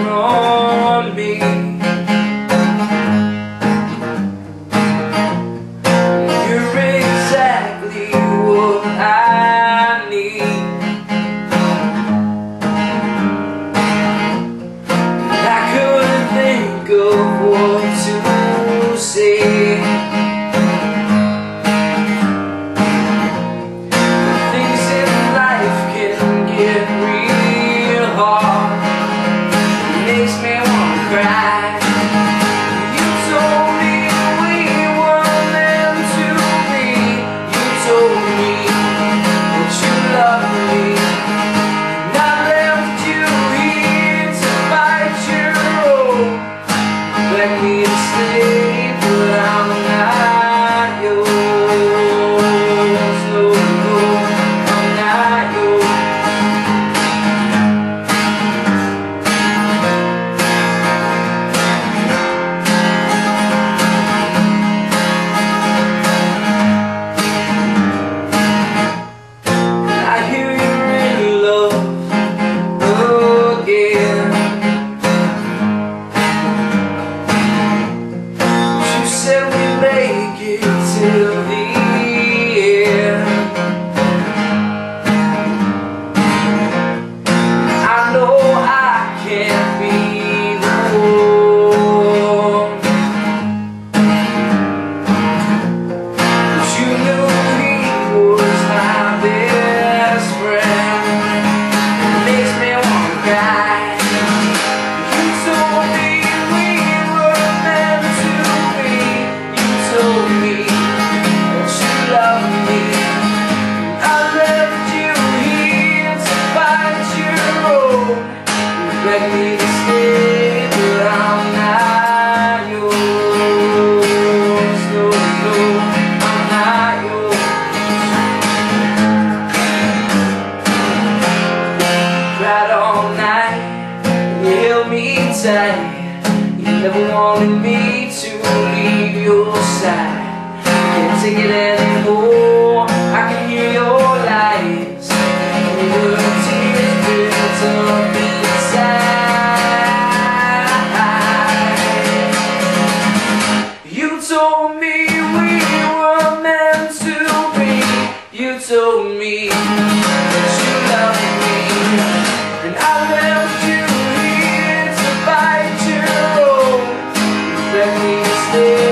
on me. me tight. You never wanted me to leave your side. Can't take it anymore. I can hear your lies. You were tears built up inside You told me we were meant to be. You told me see.